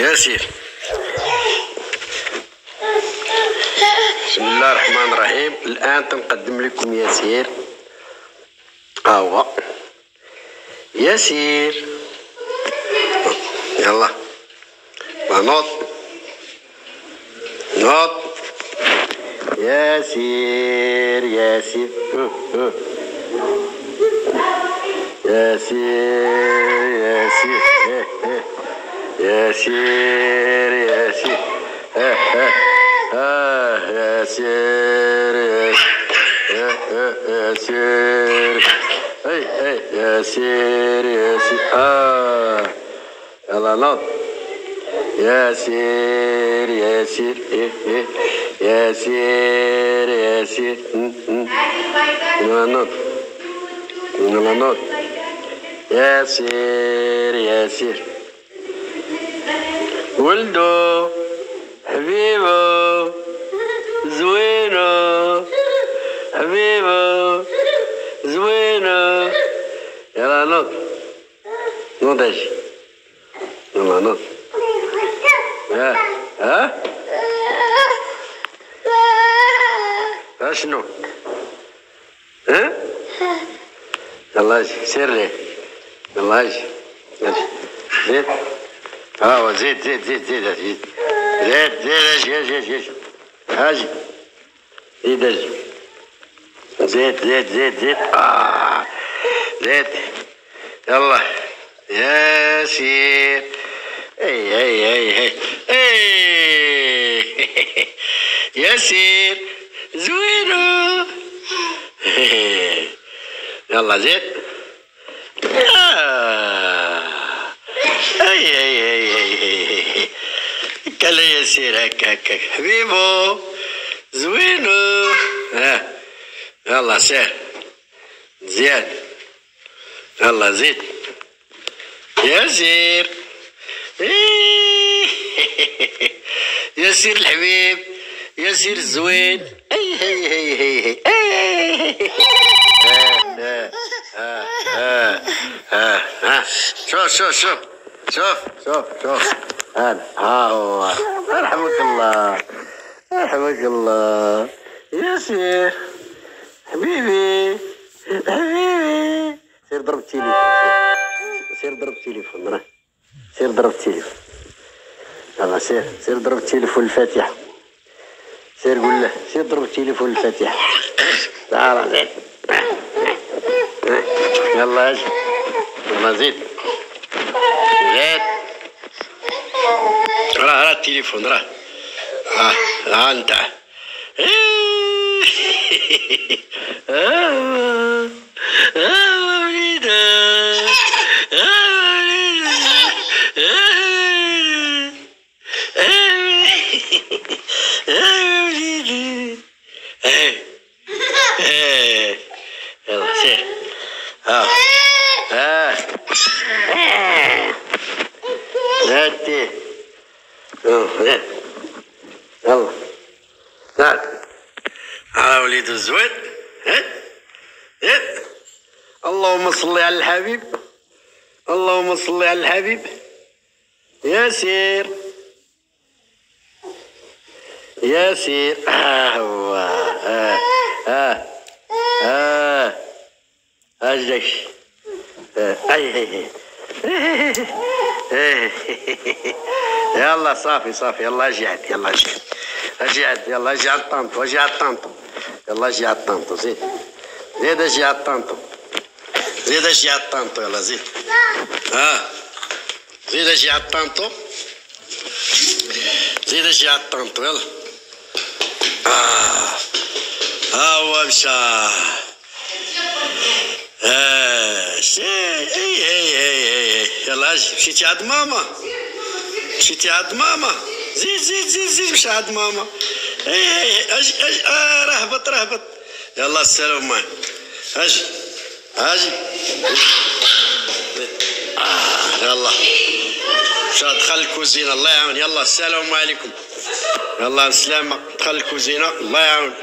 ياسر. بسم الله الرحمن الرحيم. الآن تنقدم لكم ياسير هو ياسير يلا. نوض. نوض. ياسير ياسير ياسير ياسير ياسير ياسير آه آه آه ياسير ياسير اي اي ياسير ياسير آه يلا نوض ياسير ياسير إيه إيه ياسير ياسير يلا نوض يلا نوض ياسير ياسير ولدو حبيبو زوينو حبيبو زوينو. يلا نوض نوض أجي يلا نوض ها؟ ها؟ ها شنو؟ ها؟ يلا أجي سير لي. يلا أجي أجي ها زيد زيد زيد زيد زيد زيد. زيد أجي أجي أجي أجي. زيد أجي. زيد زيد زيد زيد. آه. زيد. يلا. ياسير إي إي إي إي. إي. ياسير زوينو. يلا زيد آه. اي اي اي اي كلا ياسير هكا هكا حبيبو زوينو ها يلا سير زياد يلا زيد ياسير ياسير الحبيب ياسير الزوين اي هي هي هي هي شوف شوف شوف شوف شوف شوف. هذا ها هو. يرحمك الله. يرحمك الله. ياسير حبيبي. حبيبي. سير ضرب التليفون. سير ضرب التليفون راه. سير ضرب التليفون. يلا سير سير ضرب التليفون الفاتحة سير قول له سير ضرب التليفون الفاتحة تعال زيد يلا أجي يلا زيد زيد راه راه التليفون راه ها ها انت آه آه وليدا آه وليدا آه وليدا آه آه يلا سير ها ها هاتي. يلا تعال على وليد الزوين ها ها اللهم صل على الحبيب. اللهم صل على الحبيب. ياسير. ياسير. ها هو ها ها ها اجلك أي. هي يلا صافي صافي. يلا أجي عاد يلا أجي أجي عاد يلا أجي على الطنطو أجي على الطنطو يلا أجي على الطنطو زيد. زيد أجي على الطنطو زيد أجي على الطنطو يلا زيد. ها؟ زيد أجي على الطنطو زيد أجي على الطنطو يلا. آه. ها هو مشى. آه شي اي اي اي اي يلا أجي مشيتي عند ماما مشيتي عند ماما زيد زيد زيد زيد مشي عند ماما اي اي أجي أجي آه رهبط رهبط يلا السلام معي أجي أجي آه يلا مشى دخل الكوزينه الله يعاون يلا السلام عليكم يلا سلامة دخل الكوزينه الله يعاون